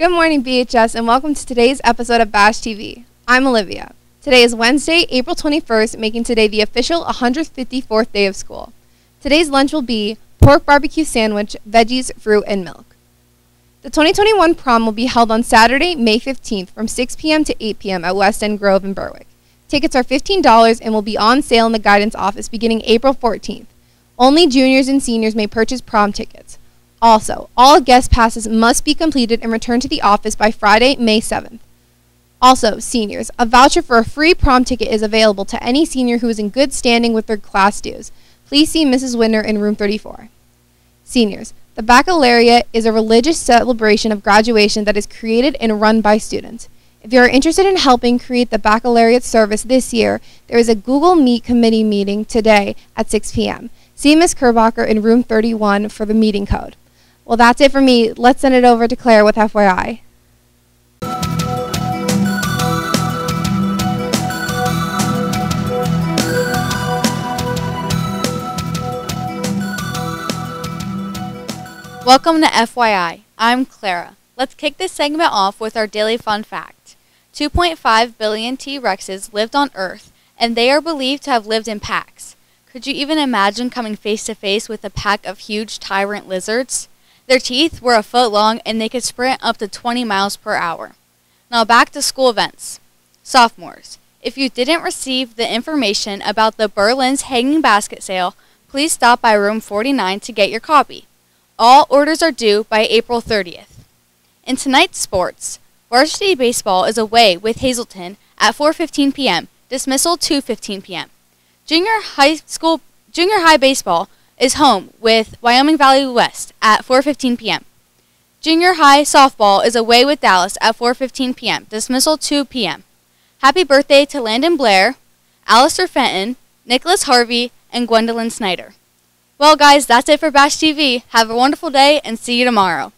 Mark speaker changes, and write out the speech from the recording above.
Speaker 1: Good morning, BHS, and welcome to today's episode of Bash TV. I'm Olivia. Today is Wednesday, April 21st, making today the official 154th day of school. Today's lunch will be pork barbecue sandwich, veggies, fruit, and milk. The 2021 prom will be held on Saturday, May 15th from 6 p.m. to 8 p.m. at West End Grove in Berwick. Tickets are $15 and will be on sale in the guidance office beginning April 14th. Only juniors and seniors may purchase prom tickets. Also, all guest passes must be completed and returned to the office by Friday, May 7th. Also, seniors, a voucher for a free prom ticket is available to any senior who is in good standing with their class dues. Please see Mrs. Winder in room 34. Seniors, the baccalaureate is a religious celebration of graduation that is created and run by students. If you are interested in helping create the baccalaureate service this year, there is a Google Meet committee meeting today at 6 p.m. See Ms. Kerbacher in room 31 for the meeting code. Well, that's it for me. Let's send it over to Claire with FYI.
Speaker 2: Welcome to FYI. I'm Clara. Let's kick this segment off with our daily fun fact. 2.5 billion T Rexes lived on Earth, and they are believed to have lived in packs. Could you even imagine coming face to face with a pack of huge tyrant lizards? Their teeth were a foot long and they could sprint up to 20 miles per hour. Now back to school events. Sophomores, if you didn't receive the information about the Berlin's hanging basket sale, please stop by room 49 to get your copy. All orders are due by April 30th. In tonight's sports, varsity baseball is away with Hazleton at 4:15 p.m. Dismissal 2:15 p.m. Junior high school junior high baseball is home with Wyoming Valley West at 4:15 p.m. Junior high softball is away with Dallas at 4:15 p.m. Dismissal 2 p.m. Happy birthday to Landon Blair, Alistair Fenton, Nicholas Harvey, and Gwendolyn Snyder. Well, guys, that's it for Bash TV. Have a wonderful day and see you tomorrow.